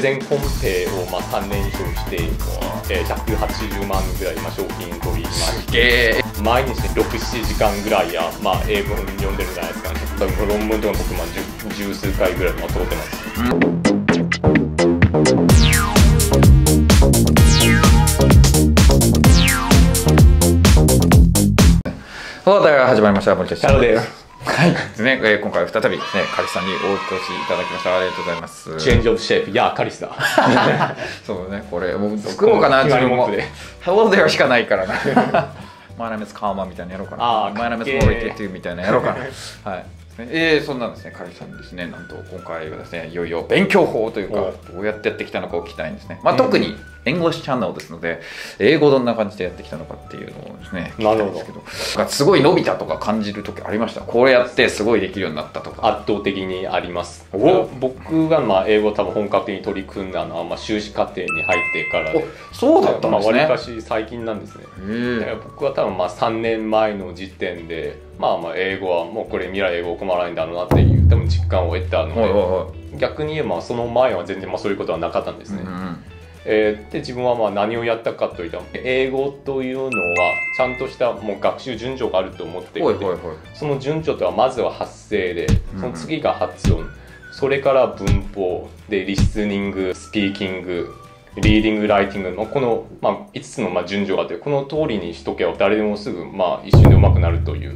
全コンペをまあ3連勝して、えー、180万ぐらいまあ賞金取りまして毎日67時間ぐらいや、まあ、英語読んでるじゃないですか。ね多分論文とか僕まあ十十数回ぐらいまあ通ってます。そうだから始まりました森田ではい。ですね、えー今回再びねカリスさんにお越しいただきました。ありがとうございます。チェンジオブシェイプいやカリスだ。そうね。これもう作ろうかな？自分も。Hello there しかないからな。My name is Karma みたいなのやろうかな。あー My name かっ is けー。Moriketi みたいなのやろうかな。はい。えー、そんなんですね、カリさんにですね、なんと今回はですね、いよいよ勉強法というか、どうやってやってきたのかを聞きたいんですね。まあ、うん特に、English Channel ですので、英語どんな感じでやってきたのかっていうのをですね、聞きたいんですけど、なんかすごい伸びたとか感じる時ありました？これやってすごいできるようになったとか。圧倒的にあります。お僕がまあ英語を多分本格的に取り組んだのはまあ修士課程に入ってからで。おそうだったんですね。まあ、割かし最近なんですね。へえ。だから僕は多分まあ3年前の時点でまあまあ英語はもうこれ未来英語困らないんだろうなっていう多分実感を得たので、はいはいはい。逆に言えばその前は全然まあそういうことはなかったんですね、うんえーで自分はまあ何をやったかといったら英語というのはちゃんとしたもう学習順序があると思っていて。その順序とはまずは発声でうんその次が発音、それから文法でリスニングスピーキングリーディングライティングのこの、まあ、5つのまあ順序があってこの通りにしとけば誰でもすぐまあ一瞬で上手くなるという、へ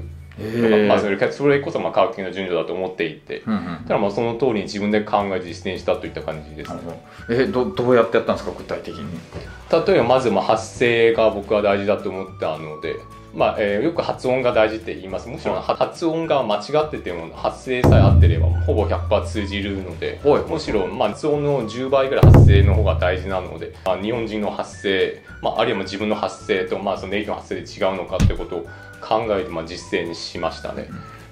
まあ、それそれこそまあ科学的な順序だと思っていて、うんうんただまあその通りに自分で考えて実践したといった感じです、ね、えどどうやってやったんですか具体的に？例えばまずまあ発声が僕は大事だと思ったので、まあえーよく発音が大事って言いますむしろは発音が間違ってても発声さえ合ってればほぼ100%通じるのではいむしろまあ発音の10倍ぐらい発声の方が大事なので、まあ、日本人の発声、まあ、あるいは自分の発声と、まあ、そのネイティブの発声で違うのかってことを考えてまあ実践しましたね。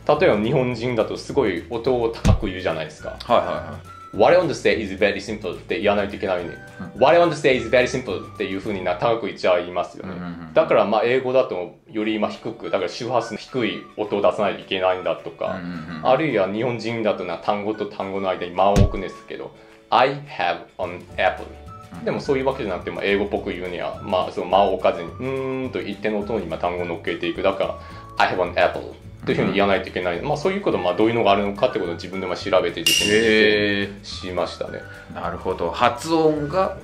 例えば日本人だとすごい音を高く言うじゃないですか。はいはいは What I want to say is very simple って言わないといけないのに、What I want to say is very simple っていうふうにな高く言っちゃいますよね。だからまあ英語だとよりまあ低く、だから周波数の低い音を出さないといけないんだといか、あるいは日本人だとな単語と単語の間に間を置くんですけど、I have an apple。でもそういうわけじゃなくて、まあ、英語っぽく言うには、まあ、その間を置かずに、うーんと一定の音にまあ単語を乗っけていく。だから、I have an apple というふうに言わないといけない。まあそういうこと、まあどういうのがあるのかってことを自分でまあ調べて実践しましたね。なるほど発音が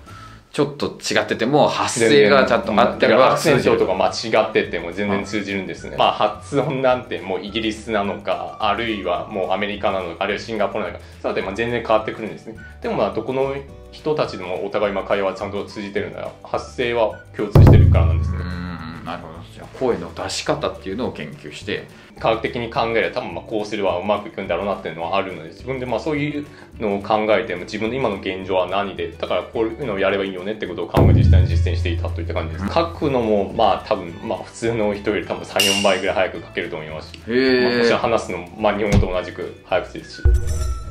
ちょっと違ってても発声がちゃんと合ってればアクセントとかか間違ってても全然通じるんですね。まあ発音なんてもうイギリスなのか、あるいはもうアメリカなのか、あるいはシンガポールなのか、そうやってまあ全然変わってくるんですね。でもまあどこの人たちでもお互いまあ会話はちゃんと通じてるなら、発声は共通してるからなんですね。うんなるほどじゃあ声の出し方っていうのを研究して科学的に考えれば多分まあこうすればうまくいくんだろうなっていうのはあるので自分でまあそういうのを考えても自分の今の現状は何でだからこういうのをやればいいよねってことを考えて実際に実践していたといった感じです書くのもまあ多分まあ普通の人より多分34倍ぐらい早く書けると思いますし、まあ、もへちろん話すのもまあ日本語と同じく早口ですし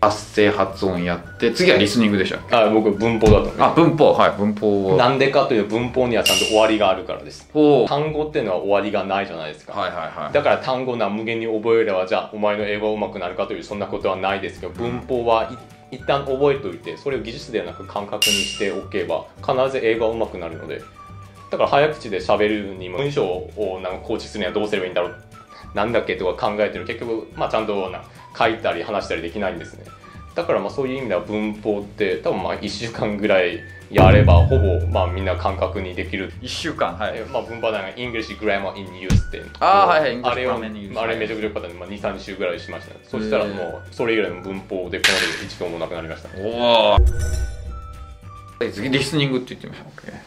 発声発音やって次はリスニングでしたっけ？あ僕文法だと思いまあ文法。はい文法を。すなんでかというと文法にはちゃんと終わりがあるからです。単語っていうのは終わりがないじゃないですか。はいはいはい。だから単語な無限に覚えればじゃあお前の英語が上手くなるかというそんなことはないですけど文法はい一旦覚えておいてそれを技術ではなく感覚にしておけば必ず英語が上手くなるので。だから早口で喋るにも文章をなんか構築するにはどうすればいいんだろう。なんだっけとか考えてる。結局、まあ、ちゃんとな書いたり話したりできないんですね。だからまあそういう意味では文法って多分まあ1週間ぐらいやればほぼまあみんな感覚にできる。1週間はい。えまあ、文法だが English Grammar in Use って。あーはいはいあれをあれめちゃくちゃ良かったんで、まあ、23週ぐらいしました、ね、そしたらもうそれ以来の文法でこので一度もなくなりました。おお次リスニングって言ってみましょ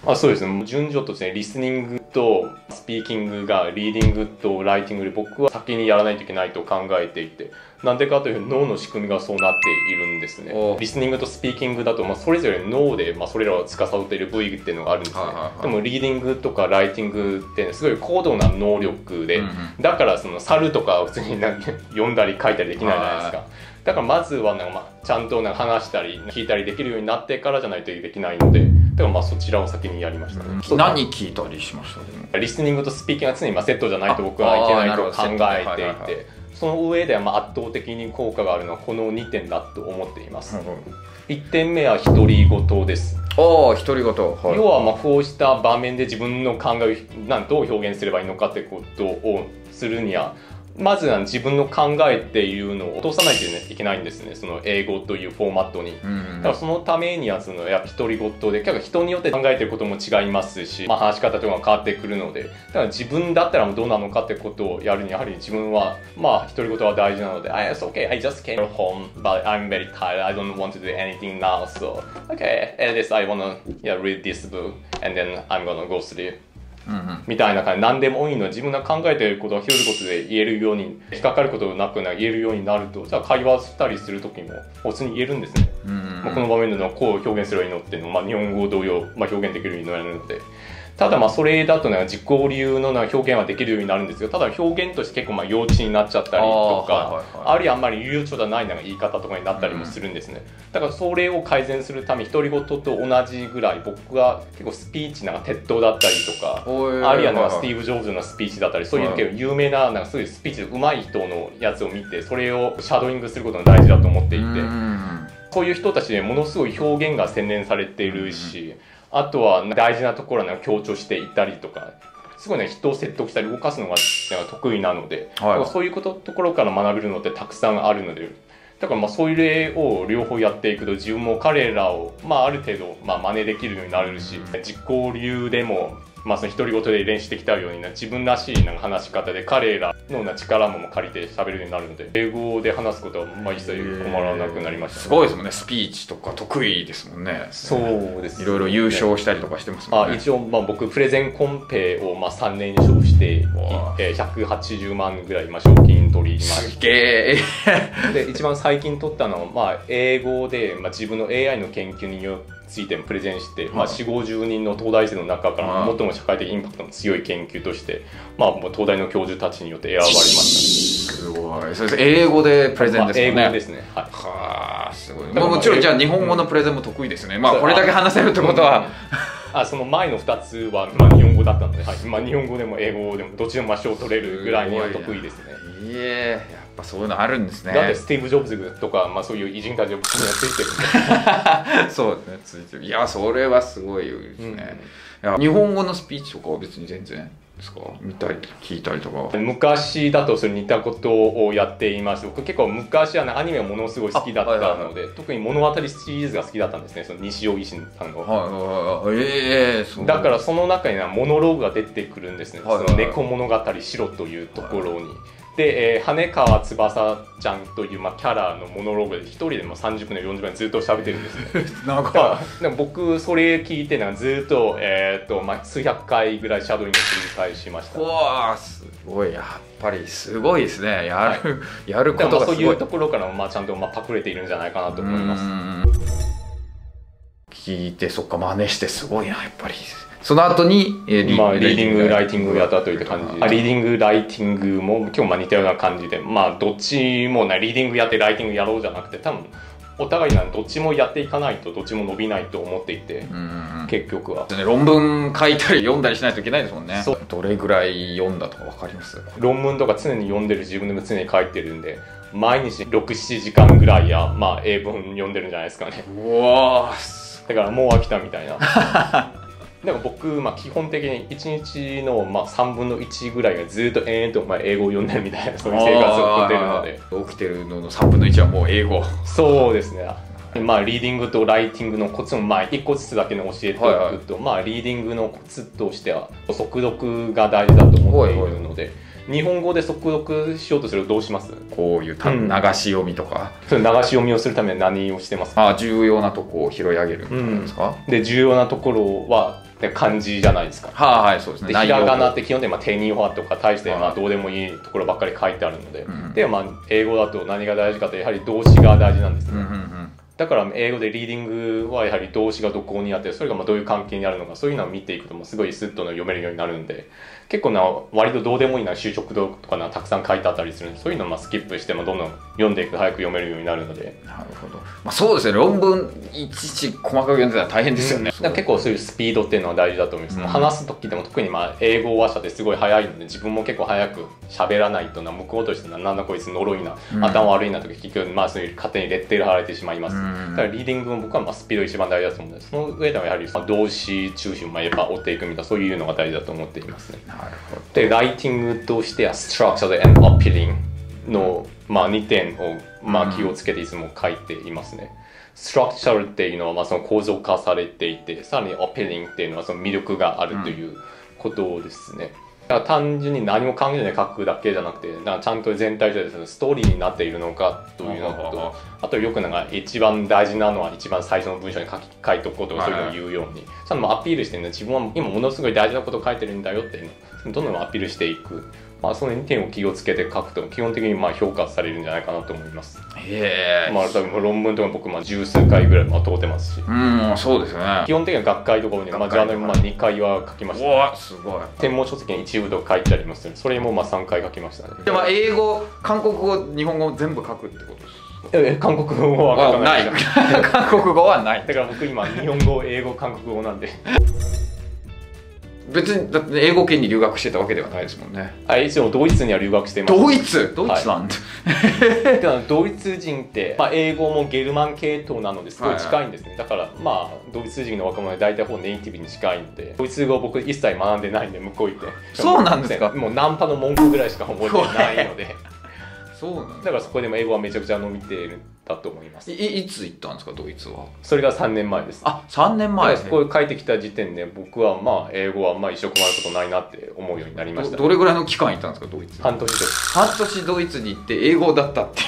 う。あそうですね。順序として、ね、リスニングとスピーキングがリーディングとライティングで僕は先にやらないといけないと考えていてなんでかというと脳の仕組みがそうなっているんですね。おリスニングとスピーキングだと、まあ、それぞれ脳で、まあ、それらを司っている部位っていうのがあるんですね、はいはいはい。でもリーディングとかライティングってすごい高度な能力で、うん。うんだからその猿とかは普通になんか読んだり書いたりできないじゃないですか。だからまずはなんかまあちゃんとなんか話したり聞いたりできるようになってからじゃないとできないのでだからまあそちらを先にやりましたね、そう。何聞いたりしました？でも。リスニングとスピーキングが常にまあセットじゃないと僕はいけないと考えていてその上ではまあ圧倒的に効果があるのはこの2点だと思っています、1点目は独り言です。ああ独り言、はい、要はまあこうした場面で自分の考えをなんどう表現すればいいのかってことをするにはまずは自分の考えっていうのを落とさないといけないんですね。その英語というフォーマットに、だからそのためにはそのやっぱ独り言で結構人によって考えてることも違いますし、まあ、話し方とか変わってくるので。だから自分だったらどうなのかってことをやるにやはり自分はまあ独り言は大事なので It's okay I just came home but I'm very tired. I don't want to do anything now so okay at least I wanna yeah, read this book and then I'm gonna go sleep みたいな感じ。何でもいいの。自分が考えていることを一言で言えるように引っかかることなく言えるようになるとじゃあ会話したりする時も普通に言えるんですね、まあ、この場面でのこう表現すればいいのっていうのを、まあ、日本語同様、まあ、表現できるようになるのでただまあそれだとね自己流の表現はできるようになるんですけどただ表現として結構まあ幼稚になっちゃったりとかあ,、るいはあんまり流暢じゃないなんか言い方とかになったりもするんですね、だからそれを改善するため独り言と同じぐらい僕は結構スピーチなんか鉄塔だったりとかあるいはなんかスティーブ・ジョブズのスピーチだったりそういう結構有名ななんかそういうスピーチで上手い人のやつを見てそれをシャドーイングすることが大事だと思っていて。そういう人たちでものすごい表現が洗練されているし、あとは大事なところを強調していったりとかすごいね人を説得したり動かすのが得意なので、はい、そういうことところから学べるのってたくさんあるのでだからまあそういう例を両方やっていくと自分も彼らをまあある程度まあ真似できるようになれるし実行流でもまあ、その独り言で練習してきたようにな自分らしいなんか話し方で彼らのな力も借りて喋れるようになるので英語で話すことはまあ一切困らなくなりました、ね、すごいですもんね。スピーチとか得意ですもんね。そうです、ね、いろいろ優勝したりとかしてますもんね。あ一応まあ僕プレゼンコンペをまあ3年以上して180万ぐらいまあ賞金取りましすげえ。で一番最近取ったのはまあ英語でまあ自分の AI の研究によってついてもプレゼンして、まあ、4 5 0人の東大生の中から最も社会的インパクトの強い研究として、まあ、東大の教授たちによって選ばれました、す。ごい。それ英語でプレゼンですね、まあ、英語ですね。はい。はあすごい、まあ、もちろんじゃあ日本語のプレゼンも得意ですね、まあこれだけ話せるってことは、あその前の2つは、まあ、日本語だったので、はい。まあ、日本語でも英語でもどっちでも賞を取れるぐらいには得意ですね。いえぱそういうのあるんですね。だってスティーブ・ジョブズとか、まあ、そういう偉人たちにはついてるんで そうですねついてる。いやそれはすごいですね、うん、日本語のスピーチとかは別に全然ですか？見たり聞いたりとか昔だとそれ似たことをやっています。僕結構昔は、ね、アニメはものすごい好きだったので、はいはいはい、特に物語シリーズが好きだったんですね。その西尾維新さんの、はいはいはい、えー、だ。からその中にはモノローグが出てくるんですね、はいはいはい、その猫物語白というところに。はいはいで、えー、羽川翼ちゃんという、まあ、キャラのモノローグで一人でも30分で40分ずっと喋ってるんですね。なんかでも僕それ聞いてなんかずっと,、えーとまあ、数百回ぐらいシャドウイング繰り返しました。わすごい。やっぱりすごいですね。やる、はい、やることがそういうところからも、まあ、ちゃんと、まあ、パクれているんじゃないかなと思います。聞いてそっか真似してすごいなやっぱりその後に、えー、まあ、リーディング。ライティングをやったという感じ、あ、リーディングライティングも今日も似たような感じで。まあどっちもなリーディングやってライティングやろうじゃなくて多分お互いなどっちもやっていかないとどっちも伸びないと思っていて、結局は、ね、論文書いたり読んだりしないといけないですもんね。どれぐらい読んだとか分かります？論文とか常に読んでる自分でも常に書いてるんで毎日67時間ぐらいや、まあ、英文読んでるんじゃないですかね。うわだからもう飽きたみたいな でも僕、まあ、基本的に1日の、まあ、3分の1ぐらいがずっと延々と、まあ、英語を読んでるみたいなそういう生活を送ってるので。起きてるのの3分の1はもう英語そうですね。まあ、リーディングとライティングのコツも、まあ、1個ずつだけで教えておくと、はいはい、まあ、リーディングのコツとしては速読が大事だと思っているので、はいはい日本語で速読しようとするとどうします？こういう流し読みとか、うん、流し読みをするために何をしてます？かあ重要なとこを拾い上げるみたいなですか、うん、で重要なところは漢字じゃないですか。はい、はい、そうですね。でひらがなって基本的にまあ手にフとか大してまあどうでもいいところばっかり書いてあるので、うん、でまあ英語だと何が大事かとやはり動詞が大事なんですね。うんうんうん。だから英語でリーディングはやはり動詞がどこにあってそれがまあどういう関係にあるのかそういうのを見ていくともすごいスッと読めるようになるんで結構な割とどうでもいいな就職とかなたくさん書いてあったりするそういうのをまあスキップしてもどんどん読んでいく早く読めるようになるので。なるほど、まあ、そうですね。論文いちいち細かく読んでたら大変ですよね、うん、結構そういうスピードっていうのは大事だと思います、うん、話す時でも特にまあ英語話者ってすごい早いので自分も結構早く喋らないとな向こうとしてなんだこいつ呪いな、うん、頭悪いなとか聞くまあそういう勝手にレッテル貼られてしまいます、だからリーディングも僕はまあスピード一番大事だと思うんです。その上ではやはり動詞中心まあやっぱ追っていくみたいなそういうのが大事だと思っていますね。なるほど。でライティングとしてはストラクチャー and appealing の、まあ、2点を、まあ、気をつけていつも書いていますね、ストラクチャルっていうのはまあその構造化されていてさらにアピーリングっていうのはその魅力があるということですね、だから単純に何も考えない書くだけじゃなくてなんかちゃんと全体でストーリーになっているのかというのとあとよくなんか一番大事なのは一番最初の文章に書き書いておくことそういうのを言うように、ちゃんとアピールしてるの自分は今ものすごい大事なことを書いてるんだよっていうのをどんどんアピールしていく。まあ、その2点を気をつけて書くと基本的にまあ評価されるんじゃないかなと思います。へえ。まあ多分論文とか僕まあ十数回ぐらいまあ通ってますし。うんそうですね。基本的には学会とかに、まあ、ジャーナルまあ2回は書きました、ね、わすごい。専門書籍に一部と書いてありますそれもまあ3回書きましたね。でも英語韓国語日本語全部書くってことですえ韓国語は書かない。韓国語はない。だから僕今日本語英語韓国語なんで別にだって英語圏に留学してたわけではないですもんね。あ一応ドイツには留学してます。ドイツ？ドイツなんて、はい、ドイツ人って、まあ、英語もゲルマン系統なのですごい近いんですね、はい。はい、だからまあドイツ人の若者は大体ほぼネイティブに近いんでドイツ語僕一切学んでないんで向こう行って。そうなんですか？もうナンパの文句ぐらいしか覚えてないので。そうなんだからそこでも英語はめちゃくちゃ伸びてるだと思います。いいつ行ったんですかドイツは？それが3年前です。あ3年前。ですねこれ帰ってきた時点で僕はまあ英語はまあ一生困ることないなって思うようになりました、どれぐらいの期間行ったんですかドイツ？半年です。半年ドイツに行って英語だったっていう。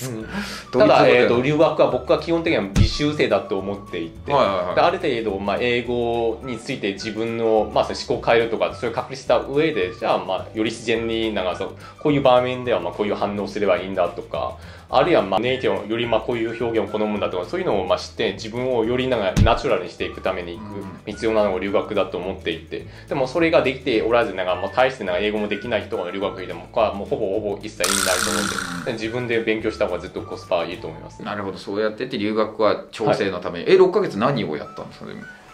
ただ、えーと、留学は僕は基本的には実習生だと思っていて、はいはいはい、ある程度、まあ、英語について自分の、まあ、思考を変えるとかそれを確立した上でじゃあ、まあ、より自然になんかそう。こういう場面ではまあこういう反応すればいいんだとかあるいはまあネイティブよりまあこういう表現を好むんだとかそういうのをまあ知って自分をよりなんかナチュラルにしていくために行く必要なのが留学だと思っていてでもそれができておらずなんかもう大してなんか英語もできない人が留学でも僕はもうほぼほぼ一切意味ないと思うん。で自分で勉強した方がずっとコスパいいと思います、ね、なるほど。そうやってて留学は調整のために、はい、え6か月何をやったんですか？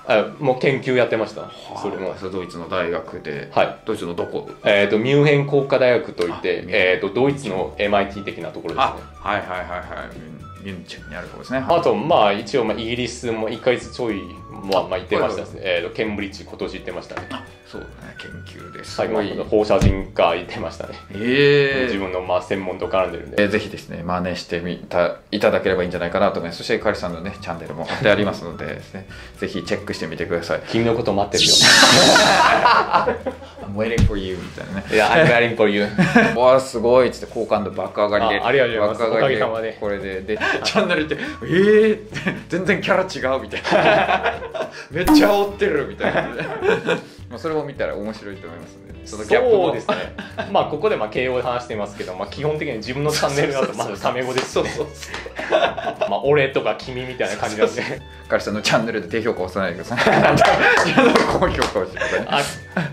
あもう研究やってました、それも。ドイツの大学で、はい、ドイツのどこ？えっ、ー、とミュンヘン工科大学といって、えーと、ドイツの MIT 的なところですね。はいはいはいはい。ミュンチェンにある方ですね。あとまあ一応まあイギリスも1か月ちょいまあ、まあ、行ってましたね、えーと、ケンブリッジ今年行ってましたね。そうね。研究ですはい、まあ、放射人科行ってましたね。ええ。ー、自分のまあ専門と絡んでるんで、えー、ぜひですね真似してみたいただければいいんじゃないかなと思いますそしてカリさんのねチャンネルも貼ってありますのでですね。ぜひチェックしてみてください。君のこと待ってるよ。I'm waiting for you みたいなね。いや I'm waiting for you わあすごいっつって好感度爆上がりでありがとうございます。爆上がりでこれででチャンネルってええー、全然キャラ違うみたいな めっちゃ煽ってるみたいな。まあそれも見たら面白いと思いますね。そそうですね。まあここでまあ敬語で話していますけど、まあ、基本的に自分のチャンネルだとまずタメ語ですね。まあ俺とか君みたいな感じなんで。彼氏のチャンネルで低評価を押さないでください。高評価をしてください。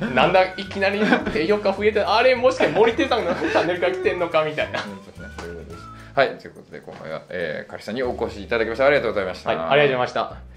あなんだいきなり低評価増えてあれもしかして森手さんのチャンネルから来てんのかみたいな。はいということで今回は、えー、彼氏さんにお越しいただきましたありがとうございました、はい、ありがとうございました